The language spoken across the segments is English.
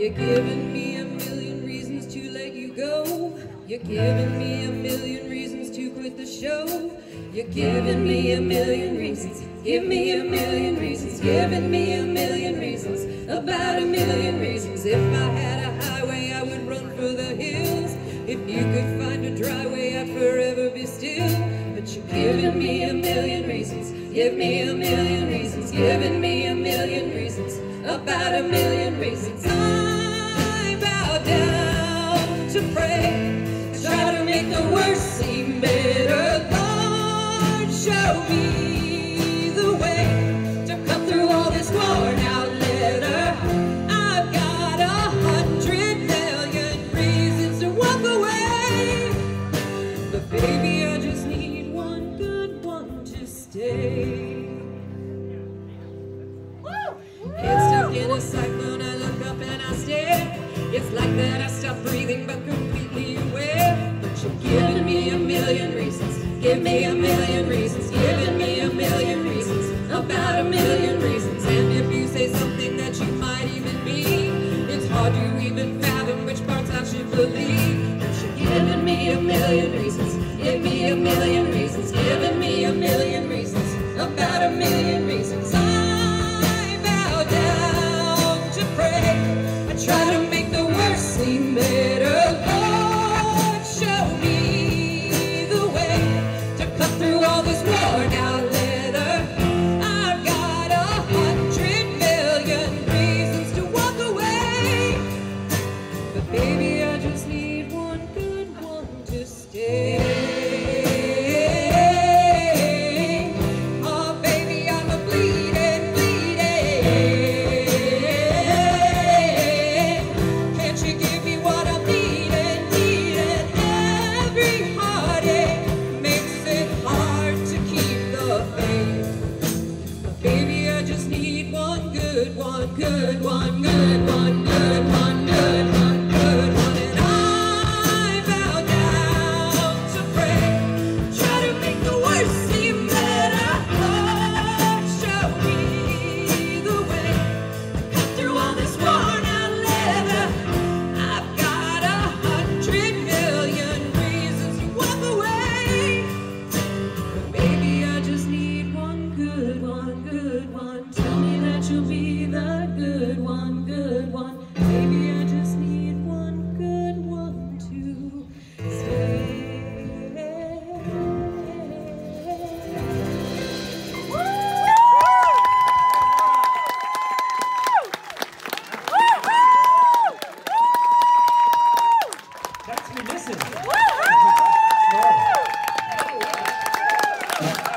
You're giving me a million reasons to let you go. You're giving me a million reasons to quit the show. You're giving me a million reasons. Give me a million reasons. Giving me a million reasons. About a million reasons. If I had a highway, I would run for the hills. If you could find a dry way, I'd forever be still. But you're giving me a million reasons. Give me a million reasons. Giving me a million reasons. About a million reasons. Stuck in a cyclone, I look up and I stare. It's like that I stop breathing, but completely aware. But you're giving me a million reasons. Give me a million reasons. Giving me a million reasons. About a million try to one, good one, good. one,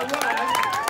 I was.